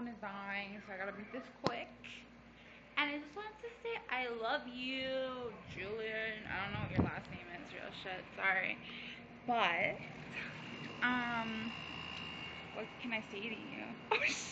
phone is dying, so I gotta make this quick. And I just wanted to say I love you, Julian. I don't know what your last name is, real shit. Sorry, but um, what can I say to you? Oh,